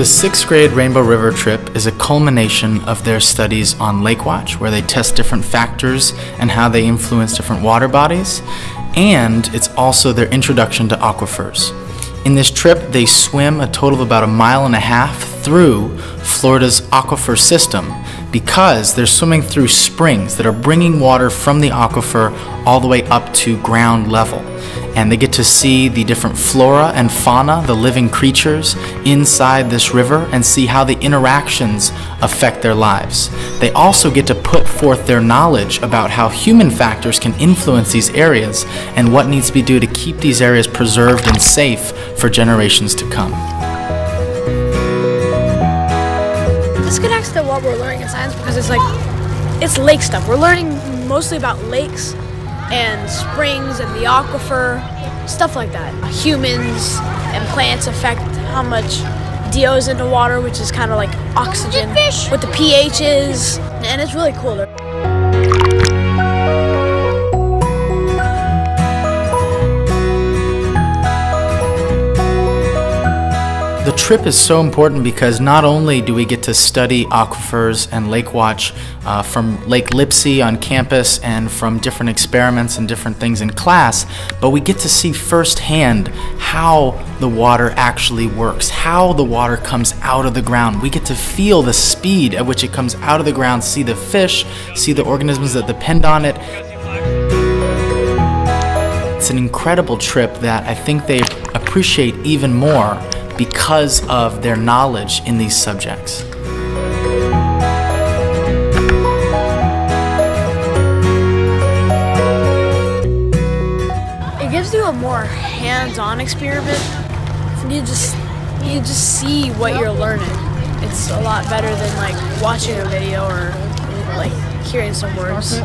The sixth grade Rainbow River trip is a culmination of their studies on Lake Watch, where they test different factors and how they influence different water bodies, and it's also their introduction to aquifers. In this trip, they swim a total of about a mile and a half through Florida's aquifer system because they're swimming through springs that are bringing water from the aquifer all the way up to ground level. And they get to see the different flora and fauna, the living creatures inside this river, and see how the interactions affect their lives. They also get to put forth their knowledge about how human factors can influence these areas and what needs to be done to keep these areas preserved and safe for generations to come. This connects to what we're learning in science because it's like, it's lake stuff. We're learning mostly about lakes and springs and the aquifer, stuff like that. Humans and plants affect how much DO is in the water, which is kind of like oxygen, what the pH is, and it's really cool. The trip is so important because not only do we get to study aquifers and lake watch uh, from Lake Lipsey on campus and from different experiments and different things in class, but we get to see firsthand how the water actually works, how the water comes out of the ground. We get to feel the speed at which it comes out of the ground, see the fish, see the organisms that depend on it. It's an incredible trip that I think they appreciate even more because of their knowledge in these subjects. It gives you a more hands-on experiment. You just you just see what you're learning. It's a lot better than like watching a video or like hearing some words.